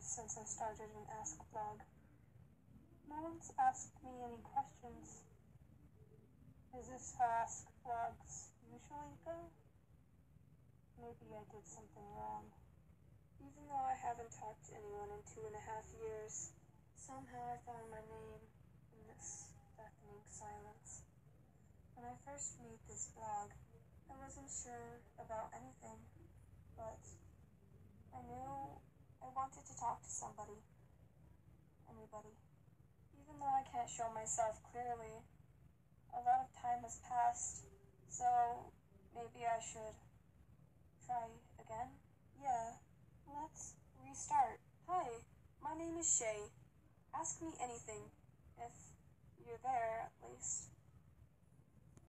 started an Ask blog. No one's asked me any questions. Is this how Ask blogs usually go? Maybe I did something wrong. Even though I haven't talked to anyone in two and a half years, somehow I found my name in this deafening silence. When I first made this blog, I wasn't sure about anything, but I knew I wanted to talk to somebody. Anybody. Even though I can't show myself clearly, a lot of time has passed, so maybe I should try again? Yeah, let's restart. Hi, my name is Shae. Ask me anything.